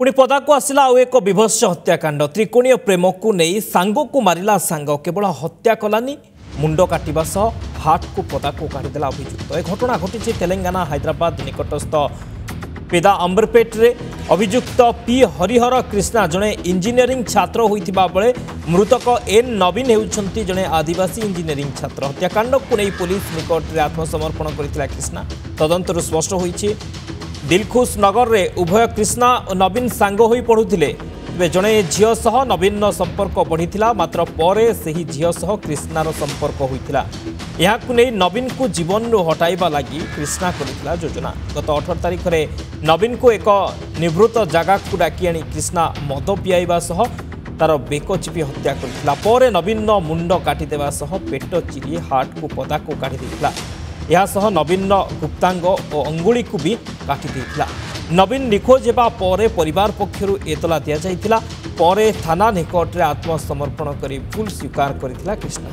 ପୁଣି ପଦାକୁ ଆସିଲା ଆଉ ଏକ ବିଭତ୍ସ ହତ୍ୟାକାଣ୍ଡ ତ୍ରିକୋଣୀୟ ପ୍ରେମକୁ ନେଇ ସାଙ୍ଗକୁ ମାରିଲା ସାଙ୍ଗ କେବଳ ହତ୍ୟା କଲାନି ମୁଣ୍ଡ କାଟିବା ସହ ହାର୍ଟକୁ ପଦାକୁ କାଢ଼ିଦେଲା ଅଭିଯୁକ୍ତ ଏ ଘଟଣା ଘଟିଛି ତେଲେଙ୍ଗାନା ହାଇଦ୍ରାବାଦ ନିକଟସ୍ଥ ପେଦା ଅମ୍ବରପେଟରେ ଅଭିଯୁକ୍ତ ପି ହରିହର କ୍ରିଷ୍ଣା ଜଣେ ଇଞ୍ଜିନିୟରିଂ ଛାତ୍ର ହୋଇଥିବା ବେଳେ ମୃତକ ଏନ୍ ନବୀନ ହେଉଛନ୍ତି ଜଣେ ଆଦିବାସୀ ଇଞ୍ଜିନିୟରିଂ ଛାତ୍ର ହତ୍ୟାକାଣ୍ଡକୁ ନେଇ ପୋଲିସ ନିକଟରେ ଆତ୍ମସମର୍ପଣ କରିଥିଲା କ୍ରିଷ୍ଣା ତଦନ୍ତରୁ ସ୍ପଷ୍ଟ ହୋଇଛି ଦିଲଖୁସ ନଗରରେ ଉଭୟ କ୍ରିଷ୍ଣା ଓ ନବୀନ ସାଙ୍ଗ ହୋଇ ପଢ଼ୁଥିଲେ। ତେବେ ଜଣେ ଝିଅ ସହ ନବୀନର ସମ୍ପର୍କ ବଢ଼ିଥିଲା ମାତ୍ର ପରେ ସେହି ଝିଅ ସହ କ୍ରିଷ୍ଣାର ସମ୍ପର୍କ ହୋଇଥିଲା। ଏହାକୁ ନେଇ ନବୀନକୁ ଜୀବନରୁ ହଟାଇବା ଲାଗି କ୍ରିଷ୍ଣା କରିଥିଲା ଯୋଜନା। ଗତ ଅଠର ତାରିଖରେ ନବୀନକୁ ଏକ ନିଭୃତ ଜାଗାକୁ ଡାକି ଆଣି କ୍ରିଷ୍ଣା ମଦ ପିଆଇବା ସହ ତାର ବେକ ଚିପି ହତ୍ୟା କରିଥିଲା। ପରେ ନବୀନର ମୁଣ୍ଡ କାଟିଦେବା ସହ ପେଟ ଚିରି ହାର୍ଟକୁ ପଦାକୁ କାଢ଼ି ଦେଇଥିଲା। ଏହାସହ ନବୀନର ଗୁପ୍ତାଙ୍ଗ ଓ ଅଙ୍ଗୁଳିକୁ ବି କାଟି ଦେଇଥିଲା ନବୀନ ନିଖୋଜ ହେବା ପରେ ପରିବାର ପକ୍ଷରୁ ଏତଲା ଦିଆଯାଇଥିଲା ପରେ ଥାନା ନିକଟରେ ଆତ୍ମସମର୍ପଣ କରି ଭୁଲ ସ୍ୱୀକାର କରିଥିଲା କ୍ରିଷ୍ଣା